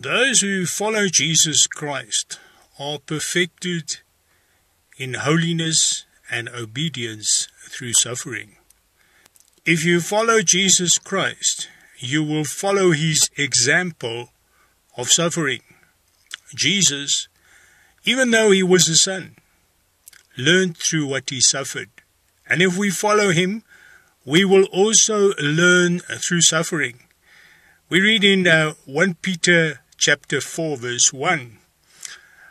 Those who follow Jesus Christ are perfected in holiness and obedience through suffering. If you follow Jesus Christ, you will follow his example of suffering. Jesus, even though he was a son, learned through what he suffered. And if we follow him, we will also learn through suffering. We read in uh, 1 Peter chapter 4 verse 1.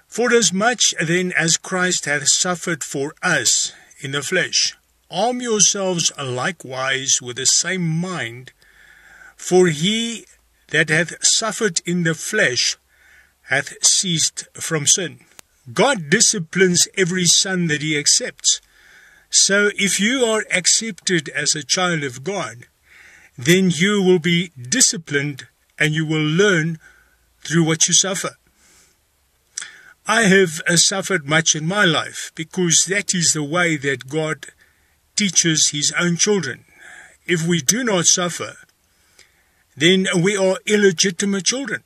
For as much then as Christ hath suffered for us in the flesh, arm yourselves likewise with the same mind, for he that hath suffered in the flesh hath ceased from sin. God disciplines every son that he accepts. So if you are accepted as a child of God, then you will be disciplined and you will learn through what you suffer. I have uh, suffered much in my life because that is the way that God teaches his own children. If we do not suffer, then we are illegitimate children.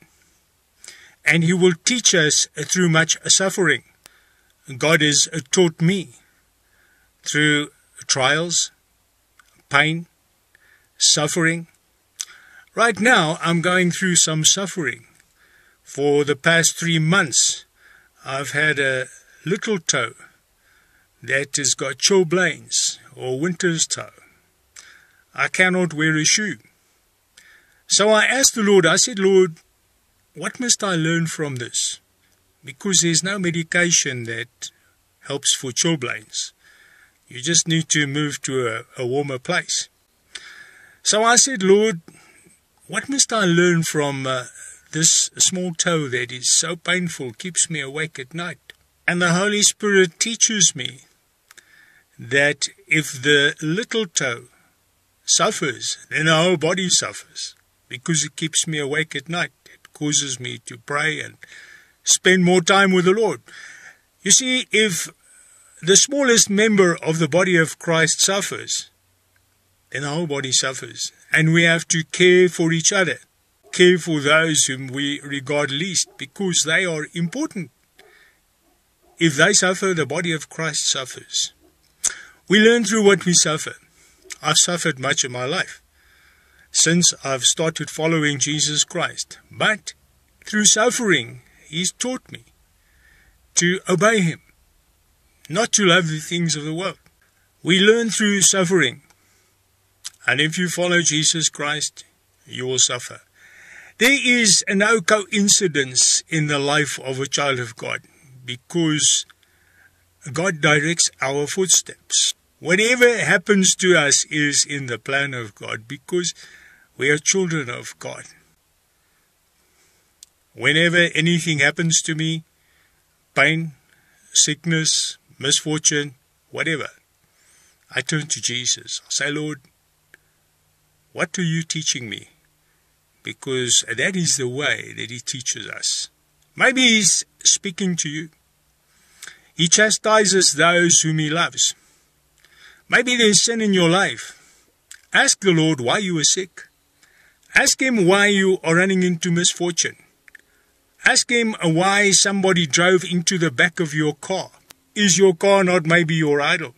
And he will teach us through much suffering. God has taught me through trials, pain, suffering. Right now, I'm going through some suffering. For the past three months, I've had a little toe that has got chilblains or winter's toe. I cannot wear a shoe. So I asked the Lord, I said, Lord, what must I learn from this? Because there's no medication that helps for chilblains. You just need to move to a, a warmer place. So I said, Lord, what must I learn from uh, this small toe that is so painful keeps me awake at night. And the Holy Spirit teaches me that if the little toe suffers, then the whole body suffers because it keeps me awake at night. It causes me to pray and spend more time with the Lord. You see, if the smallest member of the body of Christ suffers, then the whole body suffers. And we have to care for each other care for those whom we regard least because they are important. If they suffer, the body of Christ suffers. We learn through what we suffer. I've suffered much in my life since I've started following Jesus Christ. But through suffering, He's taught me to obey Him, not to love the things of the world. We learn through suffering. And if you follow Jesus Christ, you will suffer. There is no coincidence in the life of a child of God because God directs our footsteps. Whatever happens to us is in the plan of God because we are children of God. Whenever anything happens to me, pain, sickness, misfortune, whatever, I turn to Jesus. I say, Lord, what are you teaching me? Because that is the way that he teaches us. Maybe he's speaking to you. He chastises those whom he loves. Maybe there's sin in your life. Ask the Lord why you are sick. Ask him why you are running into misfortune. Ask him why somebody drove into the back of your car. Is your car not maybe your idol?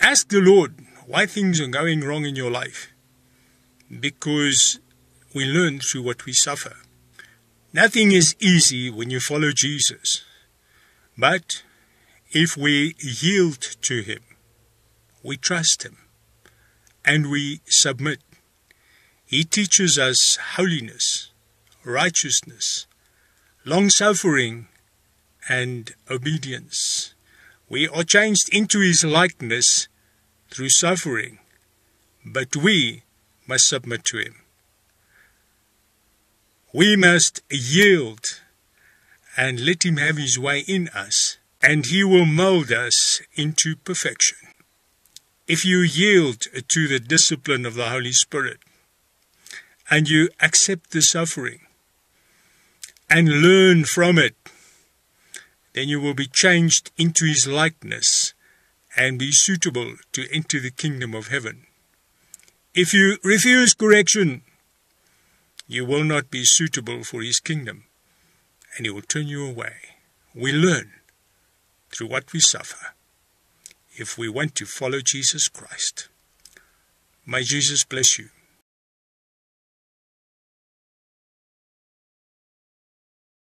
Ask the Lord why things are going wrong in your life because we learn through what we suffer. Nothing is easy when you follow Jesus, but if we yield to Him, we trust Him, and we submit, He teaches us holiness, righteousness, long suffering, and obedience. We are changed into His likeness through suffering, but we must submit to Him. We must yield and let Him have His way in us, and He will mold us into perfection. If you yield to the discipline of the Holy Spirit, and you accept the suffering, and learn from it, then you will be changed into His likeness and be suitable to enter the kingdom of heaven. If you refuse correction, you will not be suitable for his kingdom, and he will turn you away. We learn through what we suffer if we want to follow Jesus Christ. May Jesus bless you.